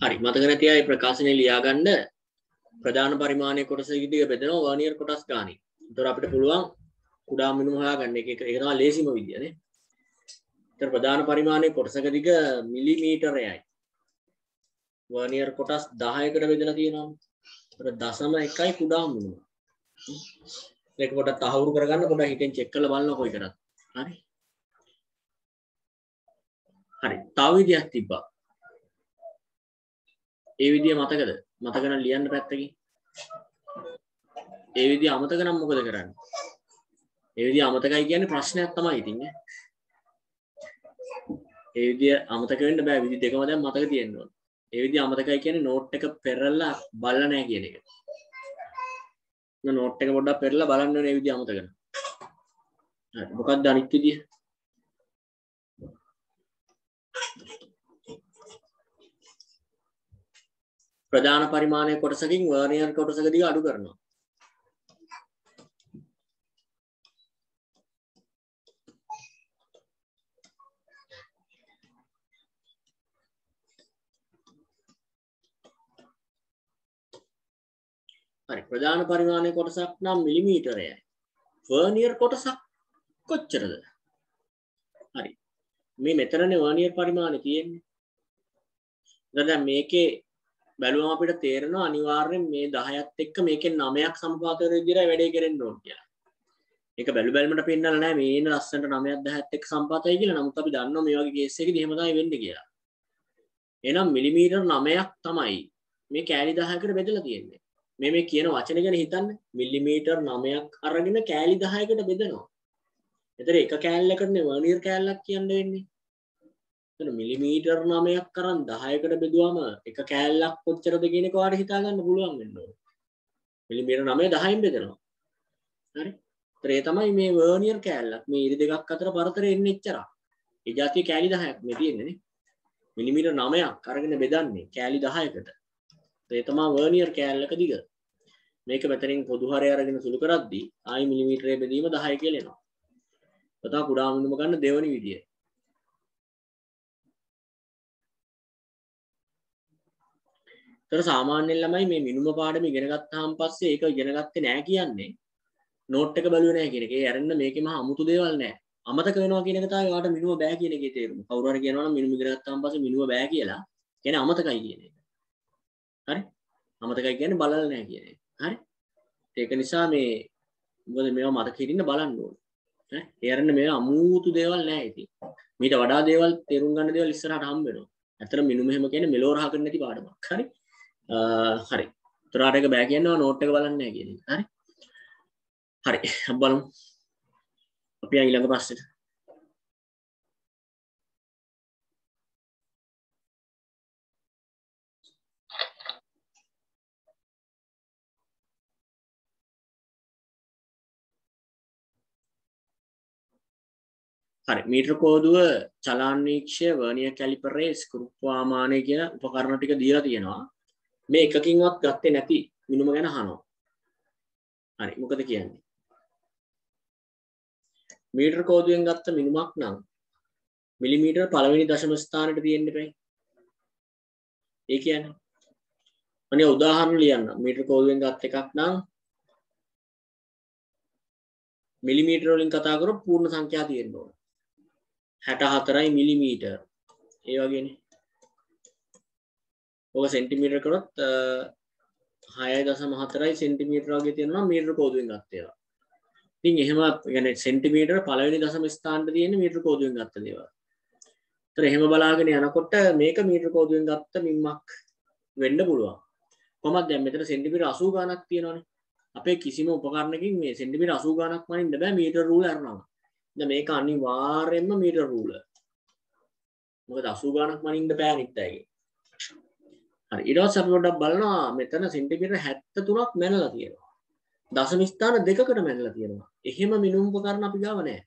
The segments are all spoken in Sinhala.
හරි මතක නැති අය ප්‍රකාශනය ලියාගන්න ප්‍රධාන පරිමාණය කොටස ඉදිරිය බෙදෙනවා වර්නියර් කොටස් ගානේ. ඒතර අපිට පුළුවන් කුඩා මිනුම හොයාගන්න එක එක ඒක තමයි ලේසිම විදියනේ. ඒතර ප්‍රධාන පරිමාණය කොටසක දිග මිලිමීටරයයි. වර්නියර් කොටස් 10කට බෙදලා තියෙනවා. ඒතර දශම 1යි කුඩා මිනුම. ඒක පොඩ්ඩක් තහවුරු කරගන්න පොඩ්ඩක් හිතෙන් චෙක් කරලා බලන්න කොයි කරත්. හරි. හරි. තව විදියක් තිබ්බා. ඒ විදිය මතකද? මතකන ලියන්න පැත්තකින්. ඒ විදි අමතක නම් මොකද කරන්න? ඒ විදි අමතකයි කියන්නේ ප්‍රශ්නයක් තමයි ඉතින් ඒ විදිය අමතක වෙන්න බෑ. විදි දෙකම දැන් මතක තියෙන්න ඕන. ඒ විදි අමතකයි කියන්නේ නෝට් එක පෙරලා බලලා නැහැ කියන එක. නෝට් එක පොඩ්ඩක් පෙරලා බලන්න ඕනේ ඒ විදි අමතක කරන හරි. මොකක්ද අනිත් විදිය? ප්‍රධාන පරිමාණය කොටසකින් වර්නියර් කොටසකදී අඩු කරනවා. හරි ප්‍රධාන පරිමාණය කොටසක් නම් මිලිමීටරයයි. වර්නියර් කොටසක් කොච්චරද? හරි. මේ මෙතනනේ වර්නියර් පරිමාණය තියෙන්නේ. දැන් මේකේ බැලුවම අපිට තේරෙනවා අනිවාර්යෙන් මේ 10ත් එක්ක මේකෙන් 9ක් සමපාත වෙන විදිහට වැඩේ කරෙන්න ඕන කියලා. ඒක බැලු බැලමට පෙන්නලා නැහැ මේ ඉන්න ලස්සනට 9ක් 10ත් එක්ක සම්පාතයි කියලා. නමුත් අපි දන්නවා මේ වගේ කේස් එකකදී එහෙම තමයි වෙන්නේ කියලා. එහෙනම් මිලිමීටර් 9ක් තමයි මේ කෑලි 10කට බෙදලා තියෙන්නේ. මේ මේ කියන වචන ගැන හිතන්න මිලිමීටර් 9ක් අරගෙන කෑලි 10කට බෙදනවා. එතන එක කෑල්ලකටනේ වර්නියර් කෑල්ලක් කියන්න වෙන්නේ. මිලිමීටර් නමයක් කරන් දහයකට බෙදුවම එක කෑල්ලක් කොච්චරද කියන එක ඔයාලට හිතා ගන්න පුළුවන් වෙන්න ඕනේ. මිලිමීටර් 9 10න් බෙදනවා. හරි? ඒතර ඒ තමයි මේ වර්නියර් කෑල්ලක්. මේ ඉරි දෙකක් අතර පරතරය එන්නේ එච්චරක්. ඒ જાතිය කෑලි 10ක් මේ තියෙන්නේ නේ. මිලිමීටර් 9ක් අරගෙන බෙදන්නේ කෑලි 10කට. ඒ තමයි වර්නියර් කෑල්ලක දිග. මේක මෙතනින් පොදු හරය අරගෙන සුළු කරද්දී ආයි මිලිමීටරයේ බෙදීම 10 කියලා එනවා. තව කුඩා මිනුම ගන්න දෙවනි විදිය. තර සාමාන්‍යයෙන් ළමයි මේ මිනුම පාඩම ඉගෙන ගත්තාන් පස්සේ ඒක ඉගෙන ගත්තේ නෑ කියන්නේ නෝට් එක බලුවේ නෑ කියන එක. ඒ ඇරෙන්න මේකේ මහා අමුතු දේවල් නෑ. අමතක වෙනවා කියන එක තමයි ඔයාලට මිනුම බෑ කියන එකේ තේරුම. කවුරු හරි කියනවා නම් මිනුම ඉගෙන ගත්තාන් පස්සේ මිනුම බෑ කියලා. කියන්නේ අමතකයි කියන එක. හරි? අමතකයි කියන්නේ බලලා නෑ කියන එක. හරි? ඒක නිසා මේ මොකද මේවා මතක හිටින්න බලන්න ඕනේ. ඈ ඒ අරන්න මේවා අමුතු දේවල් නෑ ඉතින්. මීට වඩා දේවල් තේරුම් ගන්න දේවල් ඉස්සරහට හම්බ වෙනවා. ඇත්තට මිනුම එහෙම කියන්නේ මෙලෝ රහ කරන්න නැති පාඩමක්. හරි? හරි. තුරාට එක බෑ කියන්නවා නෝට් එක බලන්න කියන හරි. හරි. බලමු. අපි ඊළඟ ප්‍රශ්නෙට. හරි. මීටර කෝදුව චලාන්වීක්ෂය වර්නිය කැලිපරේ ස්කෘප්වාමානය කියන උපකරණ ටික දීලා තියෙනවා. මේ එකකින්වත් ගත්තේ නැති මිනුම ගැන අහනවා. හරි මොකද කියන්නේ? මීටර කෝදුවෙන් ගත්ත මිනුමක් නම් මිලිමීටර පළවෙනි දශම ස්ථානයට තියෙන්න බෑ. ඒ කියන්නේ අනේ උදාහරණ ලියන්න. මීටර කෝදුවෙන් ගත් එකක් නම් මිලිමීටර වලින් කතා කරොත් පූර්ණ සංඛ්‍යා තියෙන්න ඕන. 64යි මිලිමීටර. ඒ වගේනේ. ඕක සෙන්ටිමීටර් කරොත් 6.4යි සෙන්ටිමීටර වගේ තියෙනවා මීටර කෝදුවෙන් ගත්ත ඒවා. ඉතින් එහෙම يعني සෙන්ටිමීටර පළවෙනි දශම ස්ථානට තියෙන මීටර කෝදුවෙන් ගත්ත දේවල්. ඒතර එහෙම බලාගෙන යනකොට මේක මීටර කෝදුවෙන් ගත්ත මිම්මක් වෙන්න පුළුවන්. කොහොමද දැන් මෙතන සෙන්ටිමීටර 80 ගණක් තියෙනවනේ. අපේ කිසිම උපකරණකින් මේ සෙන්ටිමීටර 80 ගණක් මනින්න බෑ මීටර රූල අරනවා. දැන් මේක අනිවාර්යයෙන්ම මීටර රූල. මොකද 80 ගණක් මනින්න බෑ අනිත් අයගේ. හරි ඊට පස්සේ අපි පොඩ්ඩක් බලනවා මෙතන සෙන්ටිමීටර් 73ක් මැනලා තියෙනවා. දශම ස්ථාන දෙකකට මැනලා තියෙනවා. එහෙම මිනුම් උපකරණ අපි ගාව නැහැ.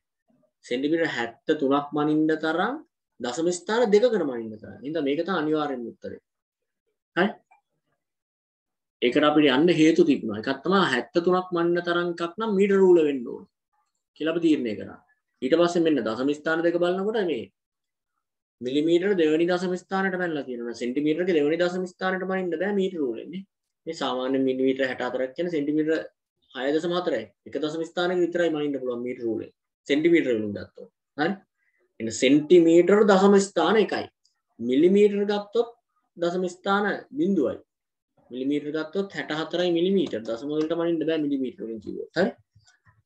සෙන්ටිමීටර් 73ක් මනින්න තරම් දශම ස්ථාන දෙකකට මනින්න තරම්. එහෙනම් මේක තමයි අනිවාර්යෙන්ම උත්තරේ. හරි? ඒකට අපිට යන්න හේතු තිබුණා. එකක් තමයි 73ක් මනින්න තරම් එකක් නම් මීටර රූල වෙන්න ඕන. කියලා අපි තීරණය කරා. ඊට පස්සේ මෙන්න දශම ස්ථාන දෙක බලනකොට මේ මිලිමීටර් දෙවනි දශම ස්ථානට පැනලා තියෙනවා. සෙන්ටිමීටර් දෙවනි දශම ස්ථානට මනින්න බෑ මීටර රූලෙන්නේ මේ සාමාන්‍ය මිලිමීටර් 64ක් කියන සෙන්ටිමීටර් 6.4යි එක දශම ස්ථානයක විතරයි මනින්න පුළුවන් මීටර රූලෙන් සෙන්ටිමීටර් වලින් ගත්තොත්. හරි? එන්න සෙන්ටිමීටර් දශම ස්ථාන එකයි. මිලිමීටර් ගත්තොත් දශම ස්ථාන බිඳුවයි. මිලිමීටර් ගත්තොත් 64යි මිලිමීටර්. දශම වලට මනින්න බෑ මිලිමීටර් වලින් කිව්වොත්. හරි?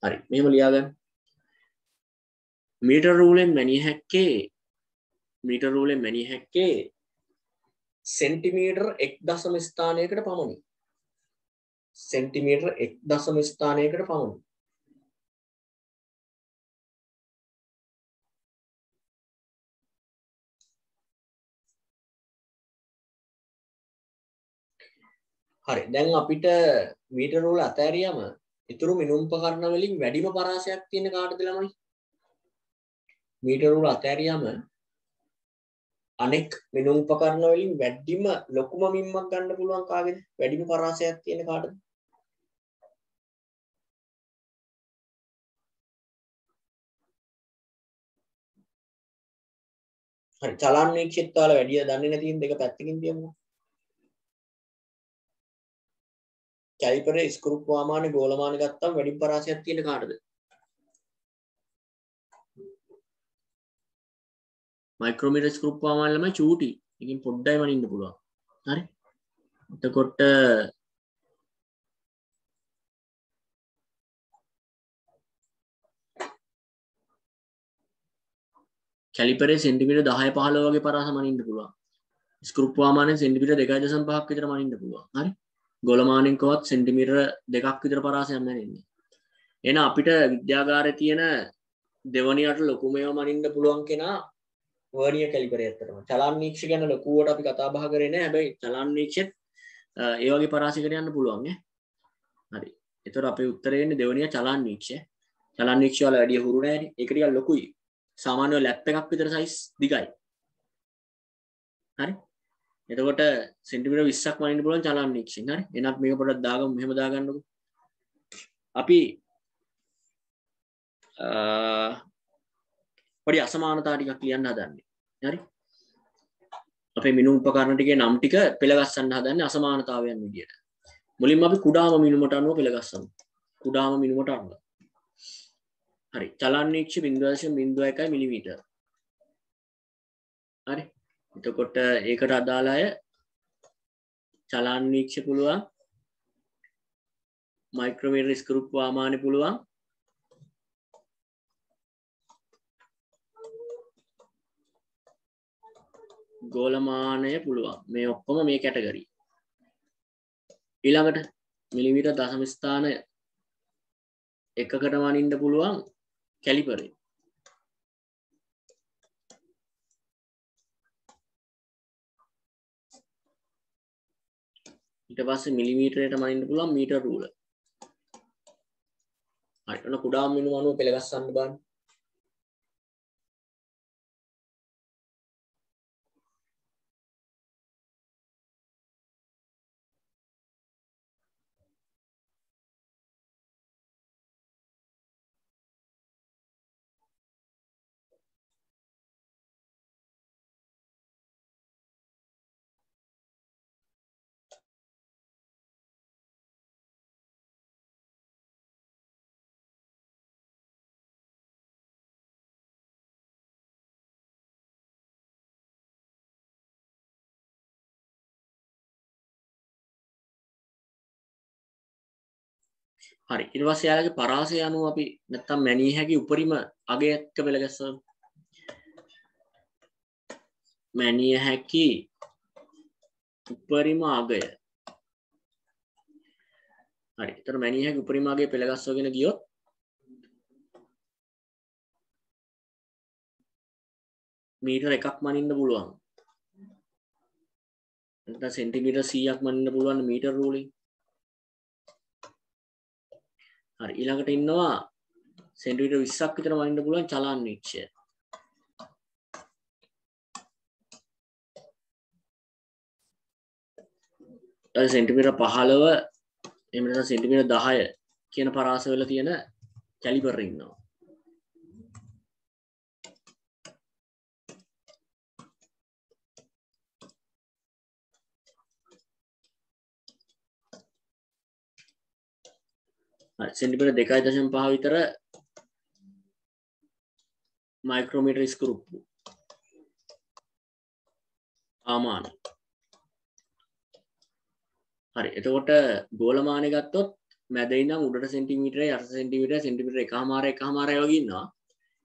හරි. මෙහෙම ලියාගන්න. මීටර් රූලෙන් මැනිය හැක්කේ මීටර් රූලෙන් මැනිය හැක්කේ සෙන්ටිමීටර් එක් දශම ස්ථානයකට පමණි. සෙන්ටිමීටර් එක් දශම ස්ථානයකට පමණි. හරි දැන් අපිට මීටර් රූල අතෑරියම ඉතුරු මිනුම් උපකරණ වලින් වැඩිම පරාසයක් තියෙන කාටද ළමයි? මීටර් රූල අතෑරියම අනෙක් මිනුම් උපකරණ වලින් වැඩිම ලොකුම මිම්මක් ගන්න පුළුවන් කාගේද? වැඩිම පරාසයක් තියෙන කාටද? හරි චලන් වීක්ෂිත්වාල වැඩිය දන්නේ නැති දෙක පැත්තකින් තියමු කැලිපරේ ස්කෘප් වාමාන ගෝලමාන ගත්තම් වැඩි පරාසයක් තියෙන කාටද? මයික්‍රෝමීටර් ස්කෘප් වාමාන ළමයි චූටි. එකකින් පොඩ්ඩයි මනින්න පුළුවන්. හරි. එතකොට කැලිපරේ සෙන්ටිමීටර් 10 15 වගේ පරාස මනින්න පුළුවන්. ස්කෘප් වාමානෙන් සෙන්ටිමීටර් 2.5ක් විතර මනින්න පුළුවන්. හරි. ගොලමානෙන්කවත් සෙන්ටිමීටර් දෙකක් විතර පරාසයක් මැනෙන්නේ එන අපිට විද්‍යාගාරය තියෙන දෙවනියට ලොකුමයව මනින්න පුළුවන් කෙනා වර්නිය කැලිපරේ ඇත්තටම චලන්නීක්ෂ ගැන ලොකුවට අපි කතා බහ කරේ නැහැ හැබැයි චලන්නීක්ෂෙත් ඒ වගේ පරාසයකට යන්න පුළුවන් ඈ හරි. එතකොට අපේ උත්තරේ වෙන්නේ දෙවනිය චලන්නීක්ෂ චලන්නීක්ෂ වල වැඩි හුරු නැහැ ඒක ටිකක් ලොකුයි. සාමාන්‍යව ලැප් එකක් විතර සයිස් දිගයි. හරි. එතකොට සෙන්ටිමීටර් 20ක් වනින්න පුළුවන් චලන්නීක්ෂෙන් හරි. එහෙනම් මේක පොඩ්ඩක් දාගමු. මෙහෙම දාගන්නකො. අපි පොඩි අසමානතා ටිකක් ලියන්න හදන්නේ. හරි? අපේ මිනුම් උපකරණ ටිකේ නම් ටික පෙළගස්සන්න හදන්නේ අසමානතාවයන් විදියට. මුලින්ම අපි කුඩාම මිනුමට අනුව පෙළගස්සමු. කුඩාම මිනුමට අනුව. හරි. චලන්නීක්ෂ 0.01 මිලිමීටර්. හරි. එතකොට ඒකට අදාළ අය චලන්නීක්ෂ පුළුවන් මයික්‍රෝමීටර් ස්කෘප් වාමාන පුළුවන් ගෝලමානය පුළුවන්. මේ ඔක්කොම මේ කැටගරී ඊළඟට මිලිමිට දසමස්ථානය එකකට වනින්ට පුළුවන් කැලිපරේ. ඊට පස්සේ මිලිමීටරයට මනින්න පුළුවන් මීටර් රූල. හරි. ඔන්න කුඩා මිනුම අනුව පෙළගස්සන්න බලන්න. හරි. ඊට පස්සේ යාලගේ පරාසය අනුව අපි නැත්තම් මැනිය හැකි උපරිම අගය එක්ක පෙළගැස්වමු මැනිය හැකි උපරිම අගය. හරි. එතන මැනිය හැකි උපරිම අගය පෙළගස්වගෙන ගියොත් මීටර එකක් මනින්න පුළුවන්. නැත්නම් සෙන්ටිමීටර් 100ක් මනින්න පුළුවන් මීටර රූලින්. හරි ඊළඟට ඉන්නවා සෙන්ටිමීටර් 20ක් විතර වනින්න පුළුවන් චලන් වීක්ෂය. ඊට සෙන්ටිමීටර් 15 එහෙම නැත්නම් සෙන්ටිමීටර් 10 කියන පරාසවල තියෙන කැලිබර් ඉන්නවා. සෙන්ටිමීටර් දෙකයි දශම පහ විතර මයික්‍රෝමීටර් ස්කරුප්පු ආමාන හරි. එතකොට ගෝලමානය ගත්තොත් මැදයිනම් උඩට සෙන්ටිමීටර අර සෙන්ටිමීට සෙන්ටිමිට එක හමාර එක හමාරය වගන්නවා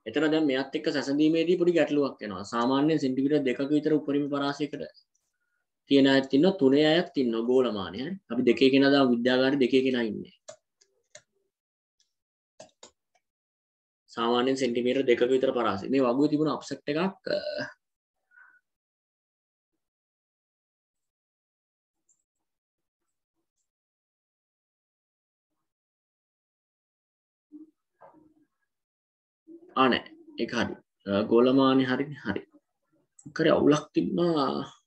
එතන දැ මෙත් එක් සැසඳීමේදී පොඩි ගැටලුවක් වෙනවා සාමාන්‍ය සෙන්ටිමිට දෙක විතර උපරිම පරාසයකට තියෙන ඇතින්න තුනේ අයත් තින්න ගෝලමානය. අපි දෙකේ කෙනදා විද්‍යාගාර දෙකේ කෙන ඉන්නේ. සාමාන්‍යෙන් සෙන්ටිමීට දෙක විතර පරාසි මේ වගු තිබුණ අප්සෙට් එකක් ආනෑ එක හරි. ගෝලමානය හරි හරි. කර අවුලක් තිබ්බා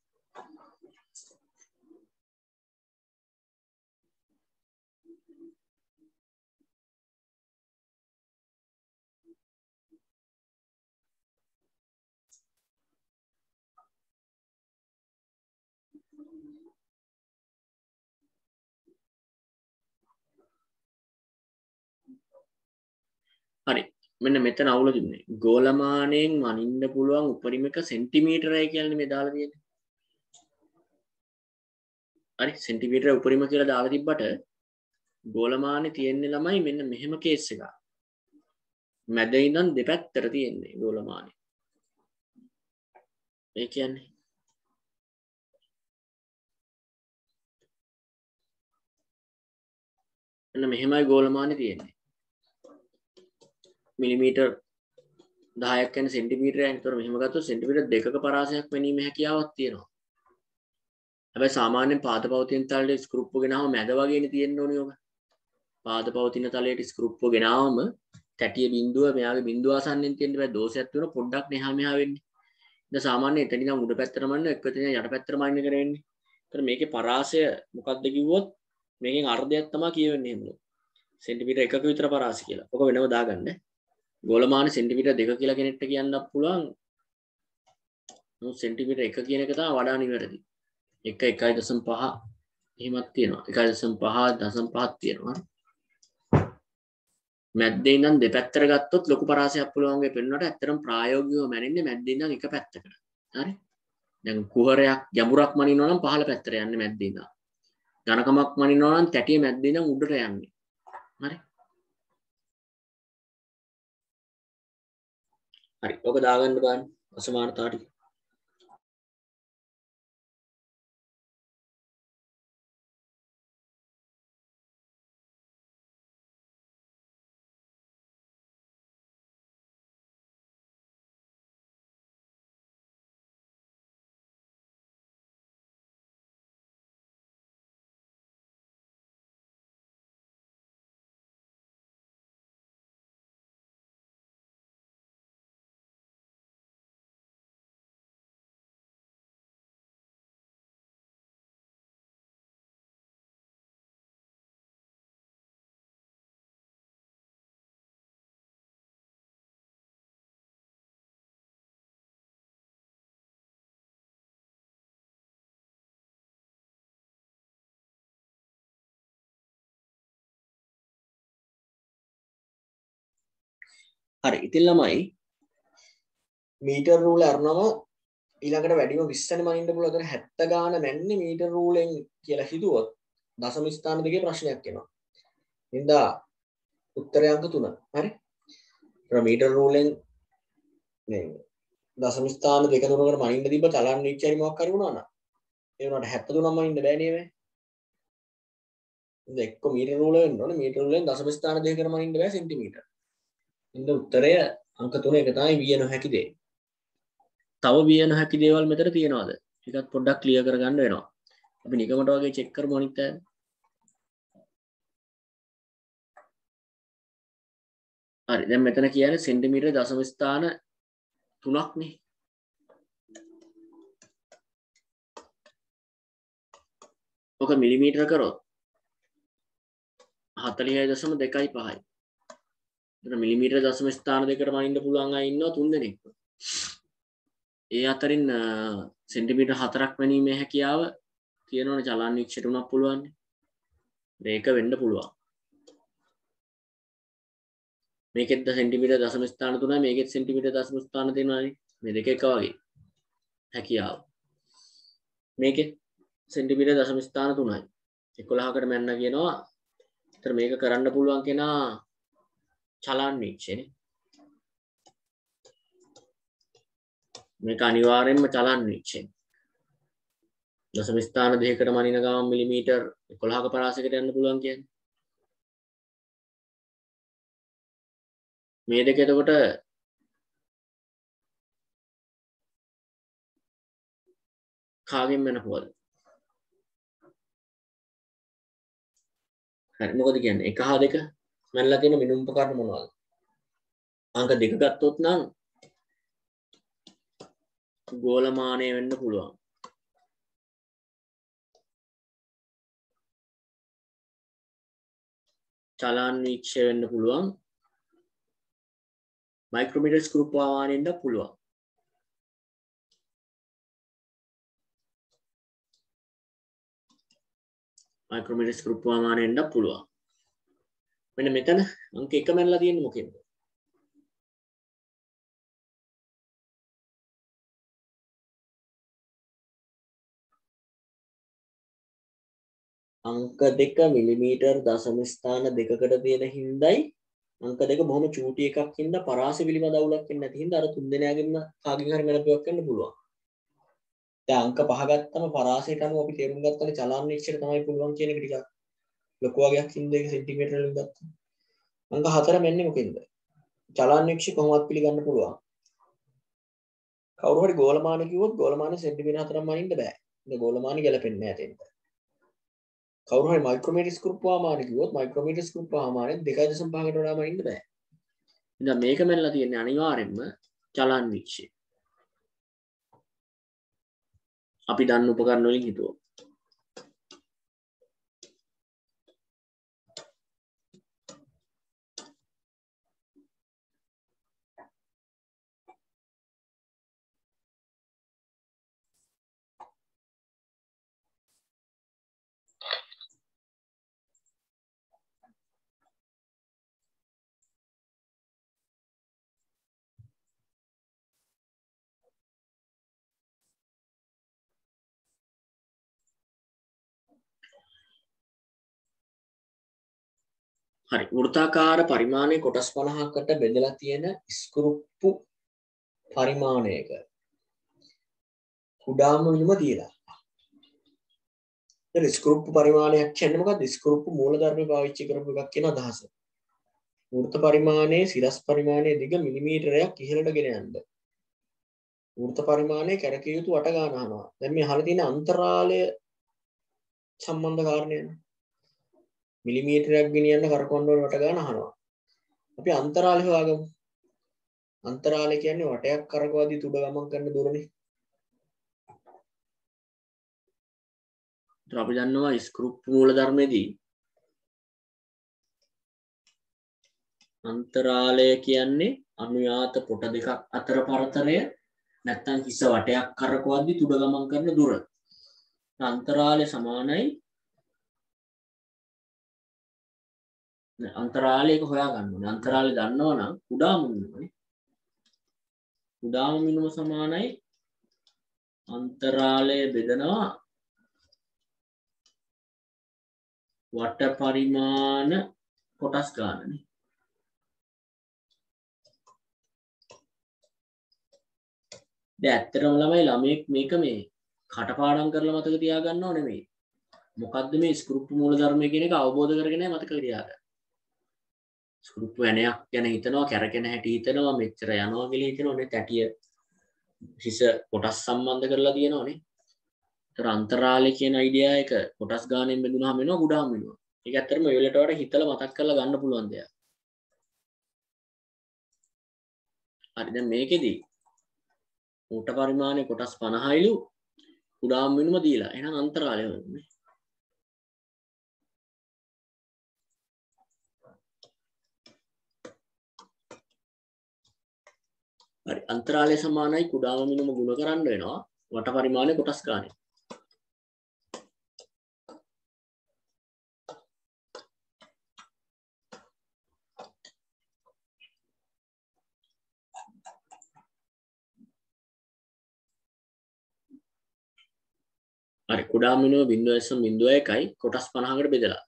හරි. මෙන්න මෙතන අවුල තිබුණේ. ගෝලමානයෙන් මනින්න පුළුවන් උපරිම එක සෙන්ටිමීටරයි කියන්නේ මේ දාලා තියෙන්නේ. හරි සෙන්ටිමීටර උපරිම කියලා දාලා තිබ්බට ගෝලමානේ තියෙන්නේ ළමයි මෙන්න මෙහෙම කේස් එකක්. මැද ඉඳන් දෙපැත්තට තියෙන්නේ ගෝලමානේ. ඒ කියන්නේ එන්න මෙහෙමයි ගෝලමානේ තියෙන්නේ. මිලිමීටර් දායක්න සෙන්ටිමීට ඇතර මෙහමගත්තු සෙන්ටිමිට දෙක පරාසයක් වැනීම හැකියාවත් තියෙනවා. හැබැ සාමාන්‍යෙන් පාත පවතින් තලට ස්කරුප්ප ගෙනාව මැද වගෙන තියෙන්න්න ඕනියෝක පාත පවතින තලයට ස්කරුප්ප ගෙනාවම තැටිය බින්දුව මෙයාගේ බින්දුවසන්නෙන් තියෙන්ට දෝසඇත්වන පොඩ්ඩක් නහමයාවෙන්නේ ද සාමාන්‍ය එතනින උඩ පැත්තරමන්න එකතින යට පැත්තර මයින්න කරන්නේ කර මේක පරාසය මොකක්ද කිව්වොත් මේකින් අර්ධයක් තමා කියවන්නේ හෙම සෙන්ටිමිට එකක විතර පරාසි කියලා. ඔක වෙනව දාගන්න. ගොලමාන සෙන්ටිමිට දෙක කියලා කෙනෙක්ට කියන්න පුළුවන්. සෙන්ටිමිට එක කියන එක තා වඩා නිවැරදි. එක එකයි දසම් පහ. එහෙමත් තියෙනවා. එකයි දසම් පහ දසම් පහත් තියෙනවා. මැද්දේ නම් දෙපැත්තර ගත්තොත් ලොකු පරාසයක් පුළුවන්ගේ පෙන්වට ඇත්තරම් ප්‍රායෝගිකව මැරෙන්නේ මැද්දේ ඉඳන් එක පැත්තකට. හරි? දැන් කුහරයක් ගැඹුරක් මනිනවා නම් පහළ පැත්තට යන්නේ මැද්දේ ඉඳන්. ඝනකමක් මනිනවා නම් තැටිය මැද්දේ ඉඳන් උඩට යන්නේ. හරි? හරි. ඔක දාගන්න බාන්න අසමානතාට හරි ඉතින් ළමයි මීටර් රූල අරනම ඊළඟට වැඩිම විස්සන මනින්ට පුළුවන් 70 ගාන මැන්නේ මීටර් රූලෙන් කියලා හිතුවොත් දශම ස්ථාන දෙකේ ප්‍රශ්නයක් එනවා. හින්දා උත්තරය අංක 3. හරි. මීටර් රූලෙන් මේ දශම ස්ථාන දෙක තුනකට මනින්න තිබ්බ චලන නිච්චරි මොකක් හරි වුණා නම් ඒ වුණාට 73 මනින්න බෑ නේද? එක්ක මීටර් රූල වෙන්න ඕනේ මීටර් රූලෙන් දශම ස්ථාන දෙකකට මනින්න බෑ සෙන්ටිමීටර්. ඉද උත්තරය අංක තුන එක තමයි විය නොහැකි දේ. තව විය නොහැකි දේවල් මෙතර තියෙනවාද? එකත් පොඩ්ඩක් ලිය කරගන්න වෙනවා. අපි නිකමට වගේ චෙක්කර මොනිත හරි දැන් මෙතන කියන සෙන්ටිමීටර් දශම ස්ථාන තුනක්නේ. ඕක මිලිමීටර කරොත් හතලිහයි දශම දෙකයි පහයි මිලිමීට දසම ස්ථාන දෙකට මනින්ට පුළුවන් ඉන්නවා තුන් දෙනෙක්. ඒ අතරින් සෙන්ටිමිට හතරක් වැනීම හැකියාව තියෙනවන චලාන් වික්ෂටුනක් පුළුවන්. රේක වෙන්න පුළුවන්. මේකෙත් සෙන්ටිමීටර් දශම ස්ථාන තුනයි මේකෙත් සෙන්ටිමීටර් දශම ස්ථාන තියෙනවානේ මේ දෙක එක වගේ හැකියාව. මේකෙත් සෙන්ටිමීටර් දශම ස්ථාන තුනයි. 11කට මැන්න කියනවා ඒතර මේක කරන්න පුළුවන් කෙනා චලන් වීක්ෂණේ මේක අනිවාර්යෙන්ම චලන් වීක්ෂණය දශම ස්ථාන දෙකකට මනින ගමන් මිලිමීටර් 11ක පරාසයකට යන්න පුළුවන් කියන්නේ. මේ දෙක එතකොට කාගෙන් වෙනපුවද හරි මොකද කියන්නේ? එක හා දෙක? මැනලා තියෙන මිනුම් උපකරණ මොනවද? අංක දෙක ගත්තොත් නම් ගෝලමානය වෙන්න පුළුවන්. චලාන් වීක්ෂය වෙන්න පුළුවන්. මයික්‍රමිට ස්කෘප් වාමානයෙන්ද පුළුවන්. මයික්‍රමිට ස්කෘප් වාමානයෙන්ද පුළුවන්. මෙන්න මෙතන අංක එක මැනලා තියෙන්නේ මොකෙන්ද? අංක දෙක මිලිමීටර් දශම ස්ථාන දෙකකට තියෙන හින්දයි. අංක දෙක බොහොම චූටි එකක් හින්දා පරාස පිළිබඳ අවුලක් වෙන්නේ නැති හින්දා අර තුන් දෙනාගෙන්ම කාගෙන් හරි මැලපුවක් වෙන්න පුළුවන්. දැන් අංක පහ ගත්තම පරාසයට අනුව අපි තේරුම් ගත්තනේ චලන නිශ්චයට තමයි පුළුවන් කියන එක ටිකක්. ලොකු වගේක් හින්දා ඒක සෙන්ටිමීටර වලින් ගත්තා. අංක හතර මෙන්නේ මොකෙන්ද? චලන නිශ්චය කොහොමවත් පිළිගන්න පුළුවන්. කවුරු හරි ගෝලමාන කිව්වොත් ගෝලමාන සෙන්ටිමීටර හතරක් මනින්න බෑ. මේ ගෝලමාන ගැලපෙන්නේ නැහැ තෙන්ට. කවුරු හරි මයික්‍රෝමීටර් ස්කෘප් වාමාන කිව්වොත් මයික්‍රෝමීටර් ස්කෘප් වාමානෙ 2.5කට වඩා මනින්න බෑ. ඉතින් මේක මැනලා තියෙන්නේ අනිවාර්යෙන්ම චලන් වික්ෂය. අපි දන්න උපකරණ වලින් හරි වෘත්තාකාර පරිමාණය කොටස් 50කට බෙදලා තියෙන ස්ක්‍රූප්පු පරිමාණයක කුඩාම විලුම තියලා. දැන් ස්ක්‍රූප්පු පරිමාණයක් කියන්නේ මොකක්ද? ස්ක්‍රූප්පු මූලධර්ම පාවිච්චි කරපු එකක් කියන අදහස. වෘත්ත පරිමාණයේ සිරස් පරිමාණයේ දිග මිලිමීටරයක් ඉහළට ගෙන යන්න. වෘත්ත පරිමාණය කැරකිය යුතු වට ගන්න අහනවා. දැන් මේ අහලා තියෙන අන්තරාලය සම්බන්ධ කාරණේ මිලිමීටරයක් ගෙනියන්න කරකවන්න වට ගන්න අහනවා. අපි අන්තරාලය හොයාගමු. අන්තරාලය කියන්නේ වටයක් කරකවද්දි තුඩ ගමන් කරන දුරනේ. අපි දන්නවා ස්ක්‍රූප් මූල ධර්මයේදී අන්තරාලය කියන්නේ අනුයාත පොට දෙකක් අතර පරතරය නැත්තම් හිස වටයක් කරකවද්දි තුඩ ගමන් කරන දුර. අන්තරාලය සමානයි අන්තරාලයක හොයා ගන්න අන්තරාලය දන්නවා නම් කුඩා මුමිනුමනේ කුඩාම මිනුම සමානයි. අන්තරාලය බෙදනවා. වට පරිමාණ කොටස් ගානනේ. දැන් ඇත්තටම ළමයි ළමයෙක් මේක මේ කටපාඩම් කරලා මතක තියාගන්නව නෙමෙයි. මොකද්ද මේ ස්ක්‍රිප්ට් මූලධර්මය කියන එක අවබෝධ කරගෙන මතක තියාගන්න. ස්කෘප්පු ඇනයක් ගැන හිතනවා කැරකෙන හැටි හිතනවා මෙච්චර යනවා කියලා හිතනෝනේ තැටිය හිස කොටස් සම්බන්ධ කරලා තියෙනවානේ ඒතර අන්තරාලය කියන අයිඩියා එක කොටස් ගානෙන් බෙදුනහම වෙනවා ගුඩාම් වෙනවා. ඒක ඇත්තටම ඔය වෙලට වඩා හිතලා මතක් කරලා ගන්න පුළුවන් දෙයක්. හරි දැන් මේකෙදි ඌට පරිමාණය කොටස් 50යිලු කුඩාම් වෙනුම දීලා. එහෙනම් අන්තරාලය වෙන්නේ. හරි. අන්තරාලය සමානයි කුඩාම මිනුම ගුණ කරන්න වෙනවා. වට පරිමාණය කොටස් ගානේ. හරි. කුඩා මිනුම 0.01යි කොටස් 50කට බෙදලා.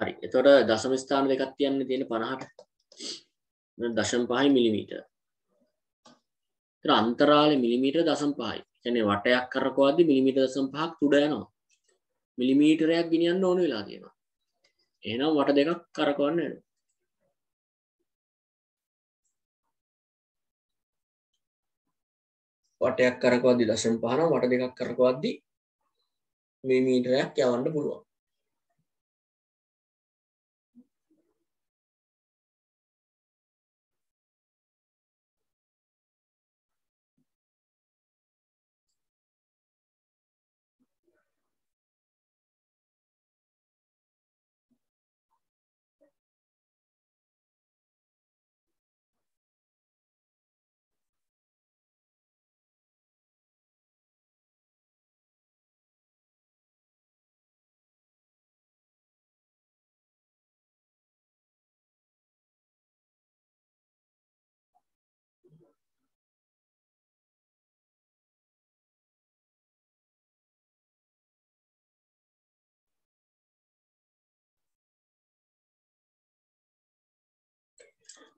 හරි එතකොට දශම ස්ථාන දෙකක් තියන්න තියෙන 50ට දශම 5 මිලිමීටර්. ඒතර අන්තරාලය මිලිමීටර් දශම 5යි. කියන්නේ වටයක් කරකවද්දි මිලිමීටර් දශම 5ක් තුඩ යනවා. මිලිමීටරයක් ගෙනියන්න ඕන වෙලා තියෙනවා. එහෙනම් වට දෙකක් කරකවන්න වෙනවා. වටයක් කරකවද්දි දශම 5 නම් වට දෙකක් කරකවද්දි මිලිමීටරයක් යවන්න පුළුවන්.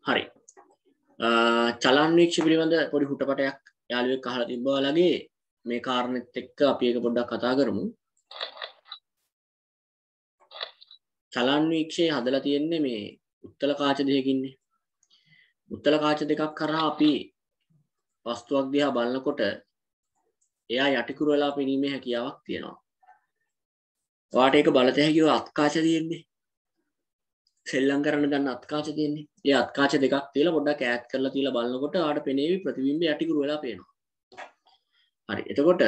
හරි චලන්වීක්ෂ පිළිබඳ පොඩි හුටපටයක් යාළුවෙක් අහලා තිබ්බා වගේ මේ කාරණෙත් එක්ක අපි එක පොඩ්ඩක් කතා කරමු චලන්වීක්ෂය හදලා තියෙන්නේ මේ උත්තල කාච දෙකකින්නේ උත්තල කාච දෙකක් කරා අපි වස්තුවක් දිහා බලනකොට එයා යටිකුරු වෙලා පෙනීමේ හැකියාවක් තියෙනවා. ඔයාට ඒක බලත හැකිව අත්කාච තියෙන්නේ. සෙල්ලම් කරන්න ගන්න අත්කාච තියෙන්නේ. ඒ අත්කාච දෙකක් තියලා පොඩ්ඩක් ඈත් කරලා තියලා බලනකොට ආට පෙනේවි ප්‍රතිබිම්බය යටිකුරු වෙලා පේනවා. හරි. එතකොට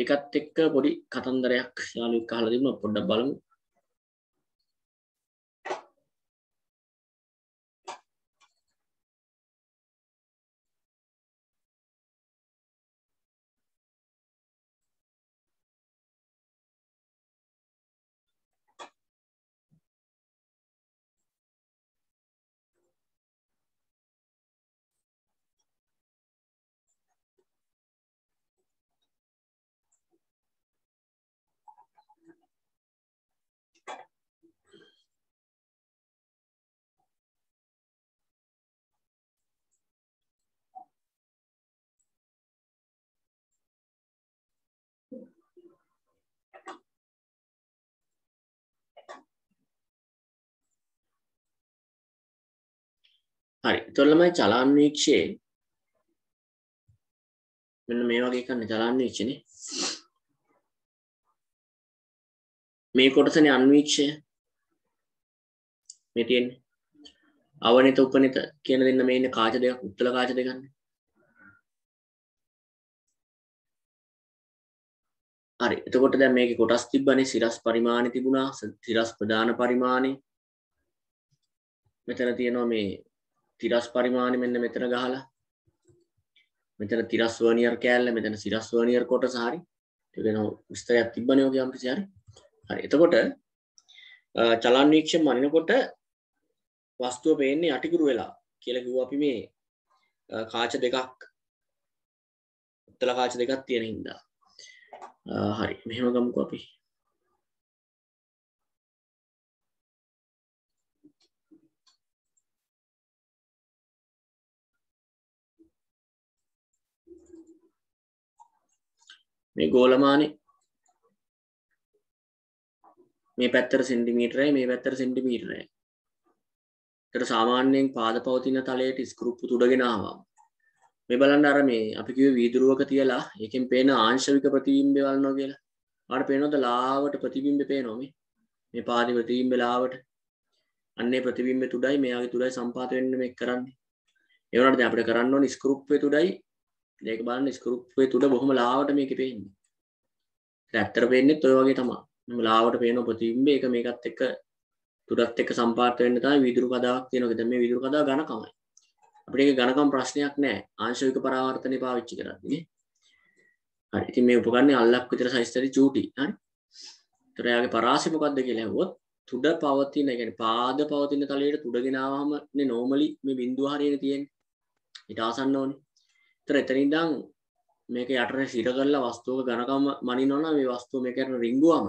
ඒකත් එක්ක පොඩි කතන්දරයක් යාළුවෙක් අහලා තිබුණා පොඩ්ඩක් බලමු. හරි. තොල්ලමයි චලාන්වීක්ෂයේ මෙන්න මේ වගේ කන්න චලාන්වීක්ෂනේ මේ කොටසනේ අන්වීක්ෂය. මේ තියෙන්නේ. අවනිත උපනිත කියන දෙන්න මේ ඉන්නේ කාච දෙකක් උත්තල කාච දෙකන්නේ හරි. එතකොට දැන් මේකේ කොටස් තිබ්බනේ. සිරස් පරිමාණය තිබුණා. සිරස් ප්‍රධාන පරිමාණය මෙතන තියෙනවා මේ තිරස් පරිමාණය මෙන්න මෙතන ගහලා. මෙතන තිරස් වර්නියර් කෑල්ල මෙතන සිරස් වර්නියර් කොටස හරි. ඒක වෙන විස්තරයක් තිබ්බනේ ඔගේ යම්කිසි හරි. හරි. එතකොට චලන් වීක්ෂණ මනිනකොට වස්තුව පේන්නේ යටිකුරු වෙලා කියලා කිව්වා අපි මේ කාච දෙකක් උත්තල කාච දෙකක් තියෙන හින්දා. හරි. මෙහෙම ගමුකෝ අපි. මේ ගෝලමානේ මේ පැත්තට සෙන්ටිමීටරයි මේ පැත්තට සෙන්ටිමීටරයි. ඒකට සාමාන්‍යයෙන් පාද පවතින තලයට ස්ක්‍රූප්පු තුඩගෙන ආවා. මේ බලන්න අර මේ අපි කිව්වේ වීදුරුවක තියලා ඒකෙන් පේන ආංශික ප්‍රතිබිම්බය බලනවා කියලා. ආට පේනවද ලාවට ප්‍රතිබිම්බය පේනවා මේ. මේ පාදේ ප්‍රතිබිම්බය ලාවට. අන්නේ ප්‍රතිබිම්බය තුඩයි මෙයාගේ තුඩයි සම්පාත වෙන්න මේක කරන්නේ. ඒ වුණාට දැන් අපිට කරන්න ඕනේ ස්ක්‍රූප්පේ තුඩයි ඒක බලන්න ස්කෘප්ේ තුඩ බොහොම ලාවට මේක පේන්නේ ඇත්තර පේන්නෙත් ඔය වගේ තමා ලාවට පේන ප්‍රතිබිම්බ එක මේකත් එක්ක තුඩත් එක්ක සම්පාර්ථ වෙන්න තමයි විදුරු කතාවක් තියෙනවා. දැන් මේ විදුරු කතාව ඝනකමයි. අපිට ඒක ඝනකම් ප්‍රශ්නයක් නෑ. ආංශික පරාවර්තනේ පාවිච්චි කරන්නේ. හරි. ඉතින් මේ උපකරණේ අල්ලක් විතර සයිස් ඇති චූටි. හරි. ඒතර යාගේ පරාසය මොකක්ද කියලා ඇහුවොත් තුඩ පවතින ගැන පාද පවතින තලයට තුඩගෙනාවහම නෝමලි මේ බින්දුව හරියට තියෙන් ඉට ආසන්න ඕනි තර එතනිදං මේක යටන සිර කරලා වස්තුවක ගණකම මනි නොන මේ වස්තුව මේකරන රිංගුවම.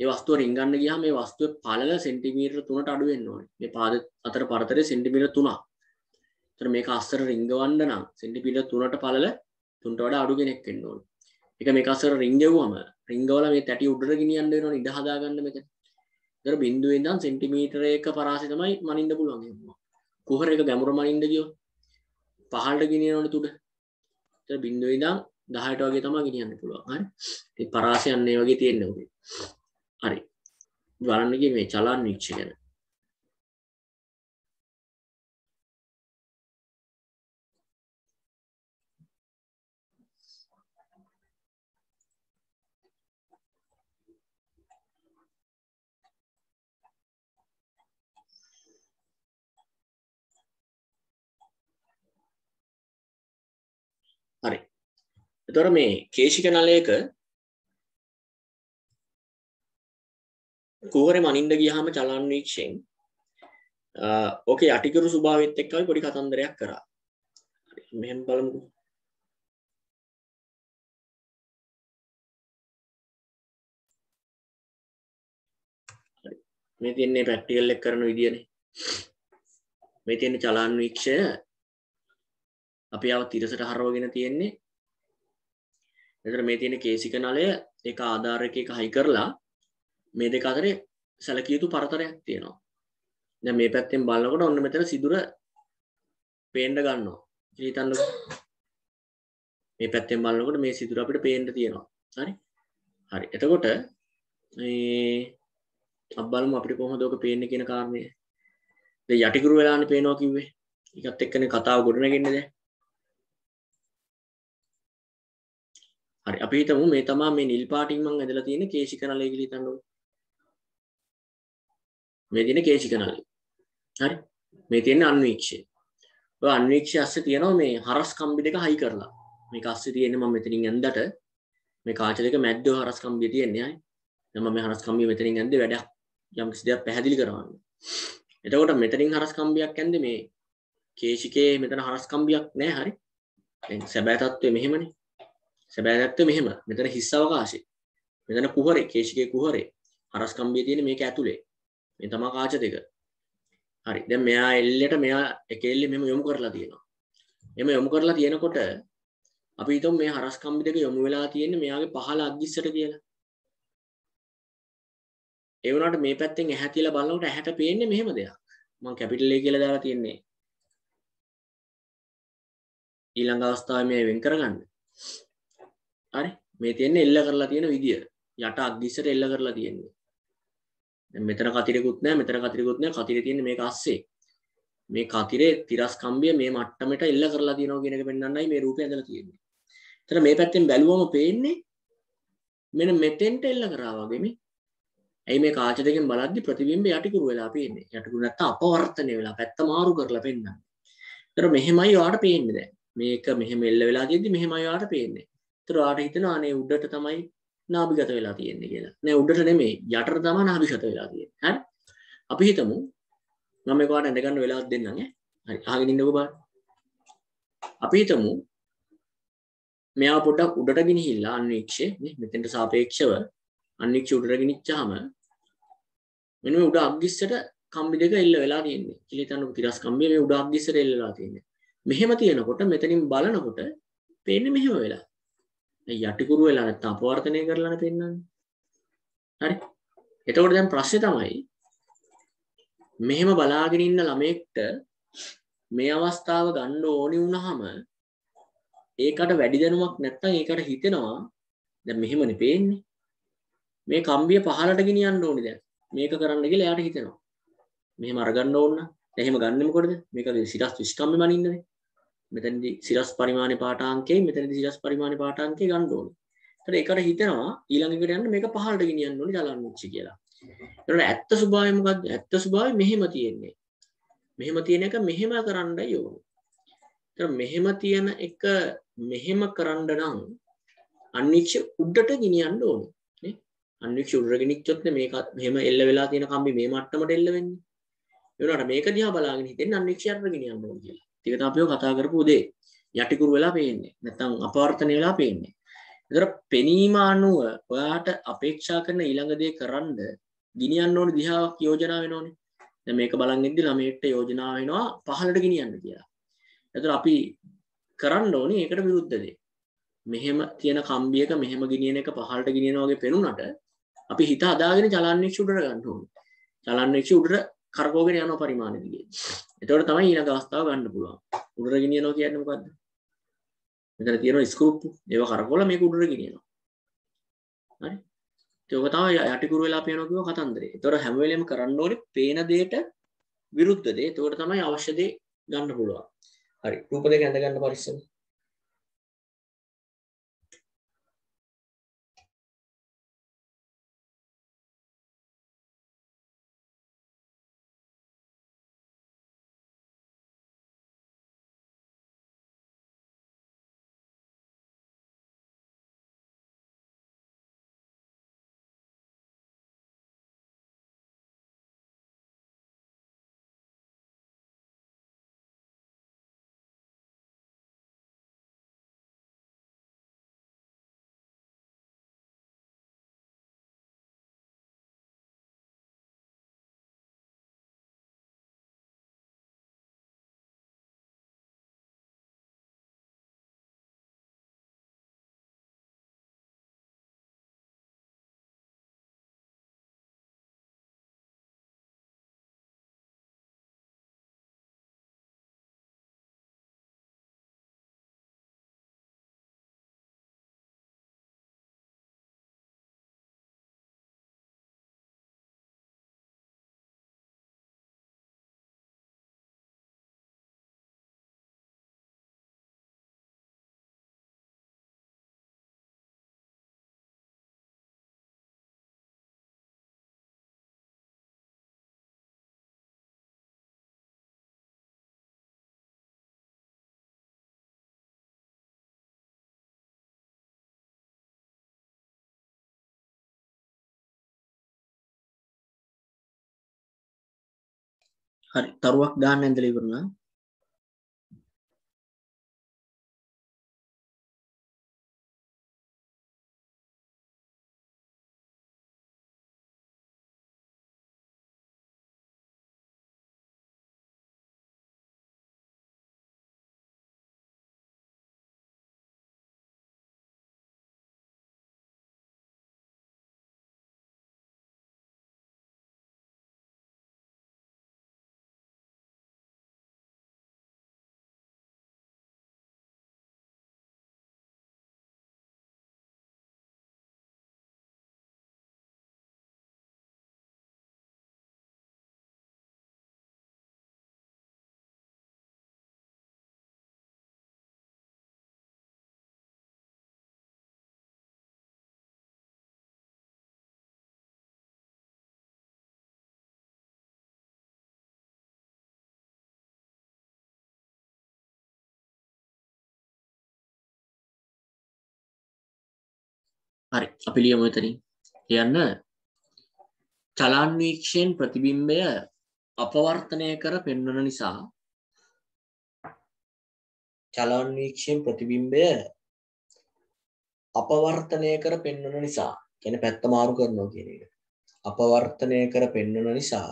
ඒ වස්තුව රිංගන්න ගියා මේ වස්තුව පළල සෙන්ටිමීටර් තුනට අඩුවෙන්න ඕනේ. මේ පාද අතර පරතරය සෙන්ටිමීටර් තුනක්. තර මේක අස්සර රිංගවන්න නම් සෙන්ටිමීටර් තුනට පළල තුන්ට වඩා අඩු කෙනෙක් වෙන්න ඕනේ. එක මේ අස්සර රිංගෙව්වම රිංගවල මේ තැටි උඩට ගෙනියන්න වෙනවා ඉඩ හදාගන්න මෙතන දර බින්දුව ඉඳන් සෙන්ටිමීටර එක පරාසි තමයි මනින්ද පුළුවන්. කුහර එක ගැමුර මනින්ද ගියෝ පහල්ට ගෙනියනට තුඩ. බින්දුව ඉදම් දහයට වගේ තමා ගෙනියන්න පුළුවන්. හරි? පරාසයන්නේ වගේ තියෙන්න ඔබේ හරි. බලන්නගේ මේ චලාන් වික්ෂ ගැන හරි එතොර මේ කේෂික නලයක කූවර මනින්ද ගියහම චලන්වීක්ෂයෙන් ඕක යටිකරු සුභාවත් එක්කල් පොඩි කතන්දරයක් කරා. මෙහෙම බලමුකු. මේ තියන්නේ පැක්ටිකල් එක් කරන විදිියනේ. මේ තියෙන චලාන්වීක්ෂය අපි අව තිරසට හරවගෙන තියෙන්නේ එතර මේ තියෙන කේසික නලය එක ආධාරක එක හයි කරලා මේ දෙක අතරේ සැලකියයුතු පරතරයක් තියෙනවා. දැ මේ පැත්තෙන් බලන්නකොට ඔන්න මෙතන සිදුර පේන්ඩ ගන්නවා. හිතන්න මේ පැත්තෙන් බලන්නකොට මේ සිදුර අපිට පේන්ට තියෙනවා. හරි? හරි. එතකොට අබ්බලම අපිට කොහොදෝක පේන්න කියෙන කාරණය. යටිකුරු වෙලාන පේනවා කිව්වේ. එකත් එක්කන කතාව ගොඩනගෙන්නද හරි. අපි හිතමු මේ තමා මේ නිල් පාටින් මං ඇදලා තියෙන කේශික නලය කියලා හිතන්නකො මේ තියෙන කේශික නලය හරි. මේ තියෙන අන්වීක්ෂය. ඔය අන්වීක්ෂය අස්සේ තියෙනවා මේ හරස් කම්බි දෙක හයි කරලා. මේක අස්සේ තියෙන්නේ මම මෙතනින් ඇඳට. මේ කාච දෙක මැද්දේ හරස් කම්බිය තියෙන්නේ අය දැන් මම මේ හරස් කම්බිය මෙතනින් ඇඳේ වැඩක් යම් කිසි දෙයක් පැහැදිලි කරවන්න. එතකොට මෙතනින් හරස් කම්බියක් ඇඳේ මේ කේශිකේ මෙතන හරස් කම්බියක් නැහැ හරි. දැන් සැබෑ තත්ත්වය මෙහෙමනේ. සැබෑදත්ත මෙහෙම. මෙතන හිස් අවකාශය. මෙතන කුහරේ කේශිකේ කුහරේ. හරස් කම්බිය තියෙන මේක ඇතුලේ. මේ තමා කාච දෙක. හරි. දැන් මෙයා එල්ලට මෙයා එක එල්ලේ මෙහෙම යොමු කරලා තියෙනවා. එම යොමු කරලා තියෙනකොට අපි හිතමු මේ හරස් කම්බි දෙක යොමු වෙලා තියෙන්නේ මෙයාගේ පහළ අග්ගිස්සට කියලා. ඒ වුණාට මේ පැත්තෙන් ඇහැ තියලා බලනකොට ඇහැට පේන්නේ මෙහෙම දෙයක්. මම කැපිටල් A කියලා දාලා තියන්නේ. ඊළඟ අවස්ථාවේ මේ වෙන් කරගන්න. හරි මේ තියෙන්නේ එල්ල කරලා තියෙන විදිය යට අග්ගිස්සට එල්ල කරලා තියෙන්නේ දැන් මෙතන කතිරෙකුත් නැහැ මෙතන කතිරෙකුත් නැහැ කතිරේ තියෙන්නේ මේක අස්සේ මේ කතිරේ තිරස් කම්බිය මේ මට්ටමට එල්ල කරලා තියෙනවා කියන එක පෙන්වන්නයි මේ රූපය ඇදලා තියෙන්නේ. එතන මේ පැත්තෙන් බැලුවම පේන්නේ මෙන්න මෙතෙන්ට එල්ල කරා වගේ මේ. ඇයි මේ කාච දෙකෙන් බලද්දි ප්‍රතිබිම්බ යටිකුරු වෙලා පේන්නේ. යටිකුරු නැත්තම් අපවර්තනය වෙලා පැත්ත මාරු කරලා පෙන්වන්නේ. එතන මෙහෙමයි ඔයාලට පේන්නේ දැන්. මේක මෙහෙම එල්ල වෙලා තියෙද්දි මෙහෙමයි ඔයාලට පේන්නේ. ඒතර ඔයාලට හිතෙනවා අනේ උඩට තමයි නාභිගත වෙලා තියෙන්නේ කියලා. නෑ උඩට නෙමෙයි යටට තමයි නාභිගත වෙලා තියෙන්නේ. හරි? අපි හිතමු මම මේක ඔයාලට ඇඳ ගන්න වෙලාවක් දෙන්නම් ඈ. හරි. අහගෙන ඉන්නකෝ බලන්න. අපි හිතමු මෙයා පොඩ්ඩක් උඩට ගෙනහිල්ලා අන්වීක්ෂය නේ මෙතෙන්ට සාපේක්ෂව අන්වීක්ෂය උඩට ගෙනිච්චාම මෙන්න මේ උඩ අග්ගිස්සට කම්බි දෙක එල්ල වෙලා තියෙන්නේ. කියලා හිතන්නකො තිරස් කම්බිය මේ උඩ අග්ගිස්සට එල්ල වෙලා තියෙන්නේ. මෙහෙම තියෙනකොට මෙතනින් බලනකොට පේන්නේ මෙහෙම වෙලා. යටිකුරු වෙලා නැත්නම් අපවර්තනය කරලානේ පෙන්වන්නේ. හරි. එතකොට දැන් ප්‍රශ්නේ තමයි මෙහෙම බලාගෙන ඉන්න ළමයෙක්ට මේ අවස්ථාව ගන්න ඕනි වුණාම ඒකට වැඩි දැනුමක් නැත්නම් ඒකට හිතෙනවා දැන් මෙහෙමනේ පේන්නේ. මේ කම්බිය පහලට ගෙනියන්න ඕනි දැන්. මේක කරන්න කියලා එයාට හිතෙනවා. මෙහෙම අරගන්න ඕන. එහෙම ගන්නෙ මොකටද? මේක සිරස් 20 කම්බි මනින්නනේ. මෙතනදි සිරස් පරිමාණ පාඨාංකේ මෙතනදි සිරස් පරිමාණ පාඨාංකේ ගන්න ඕනේ. ඒතර ඒකට හිතෙනවා ඊළඟ එකට යන්න මේක පහළට ගෙනියන්න ඕනේ චලන්විච්ච කියලා. ඒතර ඇත්ත ස්වභාවය මොකද්ද? ඇත්ත ස්වභාවය මෙහෙම තියෙන්නේ. මෙහෙම තියෙන එක මෙහෙම කරන්නයි ඕනේ. ඒතර මෙහෙම තියෙන එක මෙහෙම කරන්න නම් අනිච්ච උඩට ගෙනියන්න ඕනේ. නේ? අන්වික්ෂ උඩරගෙනිච්චොත් මේක මෙහෙම එල්ල වෙලා තියෙන කම්බි මේ මට්ටමට එල්ල වෙන්නේ ඒ වුණාට මේක දිහා බලාගෙන හිටින්න අන්වික්ෂ අරගෙන යන්න ඕනේ කියලා. ඒක තමයි අපි කතා කරපු උදේ. යටිකුරු වෙලා පේන්නේ. නැත්නම් අපවර්තන වෙලා පේන්නේ. ඒතර පෙනීම අනුව ඔයාට අපේක්ෂා කරන ඊළඟ දේ කරන්න ගිනියන්න ඕනේ දිහාවක් යෝජනා වෙනෝනේ. දැන් මේක බලන් ඉද්දි ළමයට යෝජනා වෙනවා පහළට ගෙනියන්න කියලා. ඒතර අපි කරන්න ඕනේ ඒකට විරුද්ධ දේ. මෙහෙම තියෙන කම්බියක මෙහෙම ගෙනියන එක පහළට ගෙනියනවා වගේ පෙනුනට අපි හිත හදාගෙන චලන්නේක්ෂ උඩට ගන්න ඕනේ. චලන්නේක්ෂ උඩට කරකෝගෙන යන පරිමාණය දිගේ. එතකොට තමයි ඊළඟ අවස්ථාව ගන්න පුළුවන්. උඩට ගෙනියනවා කියන්නේ මොකද්ද? මෙතන තියෙනවා ස්ක්‍රූප්පු. ඒව කරකවලා මේක උඩට ගෙනියනවා. හරි? ඒක තමයි යටිකුරු වෙලා පේනවා කියව කතන්දරේ. ඒතොර හැම වෙලෙම කරන්න ඕනේ පේන දෙයට විරුද්ධ දේ. ඒතකොට තමයි අවශ්‍ය දේ ගන්න පුළුවන්. හරි. රූප දෙක ඇඳ ගන්න පරිස්සම. හරි තරුවක් දාන්න ඇඳලා ඉවරනා හරි අපි ලියමු එතනින්. කියන්න. චලාන්වීක්ෂයෙන් ප්‍රතිබිම්බය අපවර්තනය කර පෙන්වන නිසා චලාන්වීක්ෂයෙන් ප්‍රතිබිම්බය අපවර්තනය කර පෙන්වන නිසා. කියන පැත්ත මාරු කරනවා කියන එක. අපවර්තනය කර පෙන්වන නිසා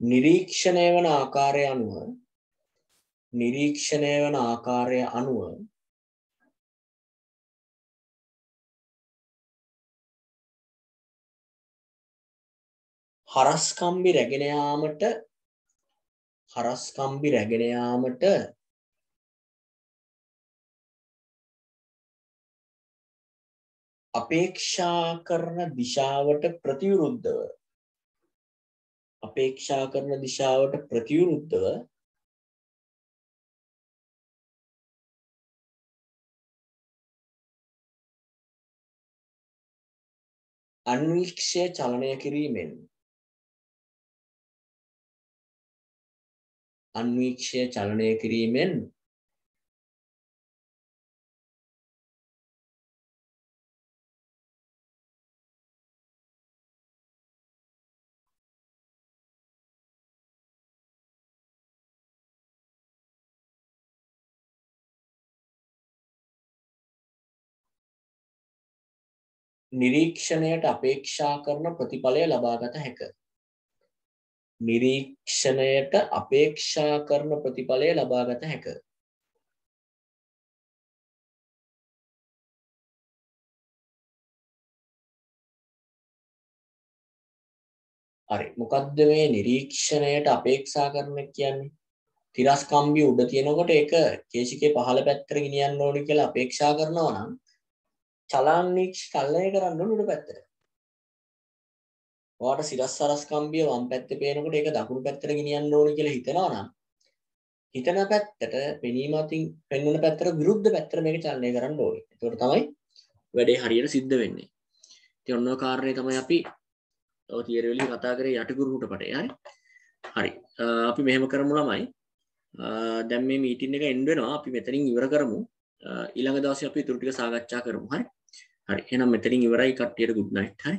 නිරීක්ෂණය වන ආකාරය අනුව නිරීක්ෂණය වන ආකාරය අනුව හරස්කම්බි රැගෙන යාමට හරස්කම්බි රැගෙන යාමට අපේක්ෂා කරන දිශාවට ප්‍රතිවිරුද්ධව අපේක්ෂා කරන දිශාවට ප්‍රතිවිරුද්ධව අන්වීක්ෂය චලනය කිරීමෙන් අන්වීක්ෂය චලනය කිරීමෙන් නිරීක්ෂණයට අපේක්ෂා කරන ප්‍රතිඵලය ලබාගත හැක. නිරීක්ෂණයට අපේක්ෂා කරන ප්‍රතිඵලය ලබාගත හැක. හරි මොකද්ද මේ නිරීක්ෂණයට අපේක්ෂා කරන කියන්නේ? තිරස්කම්බිය උඩ තියෙනකොට ඒක කේශිකේ පහළ පැත්තට ගෙනියන්න ඕනේ කියලා අපේක්ෂා කරනවා නම් චලාන්නීක්ෂ කල්ලය කරන්න උඩ පැත්තට. ඔයාට සිරස් සරස්කම්බිය වම් පැත්තේ පේනකොට ඒක දකුණු පැත්තට ගෙනියන්න ඕනේ කියලා හිතනවා නම් හිතන පැත්තට පෙනීම අතින් පෙන්වන පැත්තට විරුද්ධ පැත්තට මේක චලනය කරන්න ඕනේ. ඒකට තමයි වැඩේ හරියට සිද්ධ වෙන්නේ. ඉතින් ඔන්න ඔය කාරණේ තමයි අපි ඔය තියරි වලින් කතා කරේ යටිකුරුහුට පටේ. හරි. හරි. අපි මෙහෙම කරමු ළමයි. දැන් මේ මීටින් එක එන්ඩ් වෙනවා. අපි මෙතනින් ඉවර කරමු. ඊළඟ දවසේ අපි ඊටු ටික සාකච්ඡා කරමු. හරි. හරි. එහෙනම් මෙතනින් ඉවරයි කට්ටියට good night. හරි?